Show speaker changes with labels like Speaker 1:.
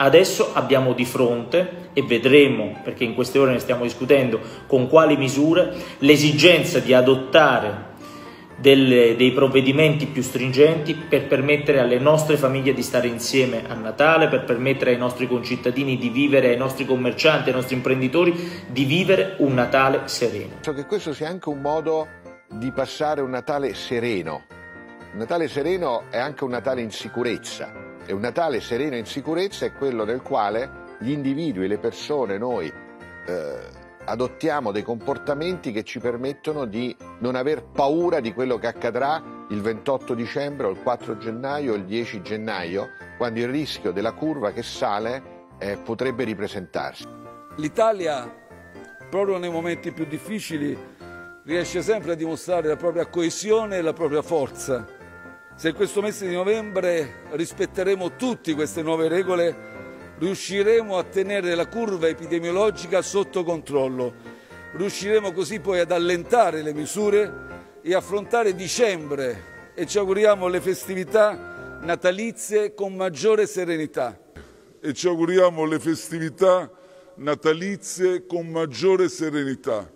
Speaker 1: Adesso abbiamo di fronte, e vedremo, perché in queste ore ne stiamo discutendo, con quali misure, l'esigenza di adottare delle, dei provvedimenti più stringenti per permettere alle nostre famiglie di stare insieme a Natale, per permettere ai nostri concittadini di vivere, ai nostri commercianti, ai nostri imprenditori di vivere un Natale sereno.
Speaker 2: So che questo sia anche un modo di passare un Natale sereno. Un Natale sereno è anche un Natale in sicurezza e un Natale sereno in sicurezza è quello nel quale gli individui, le persone, noi eh, adottiamo dei comportamenti che ci permettono di non aver paura di quello che accadrà il 28 dicembre o il 4 gennaio o il 10 gennaio, quando il rischio della curva che sale eh, potrebbe ripresentarsi.
Speaker 3: L'Italia, proprio nei momenti più difficili, riesce sempre a dimostrare la propria coesione e la propria forza se questo mese di novembre rispetteremo tutte queste nuove regole, riusciremo a tenere la curva epidemiologica sotto controllo. Riusciremo così poi ad allentare le misure e affrontare dicembre e ci auguriamo le festività natalizie con maggiore serenità.
Speaker 4: E ci auguriamo le festività natalizie con maggiore serenità.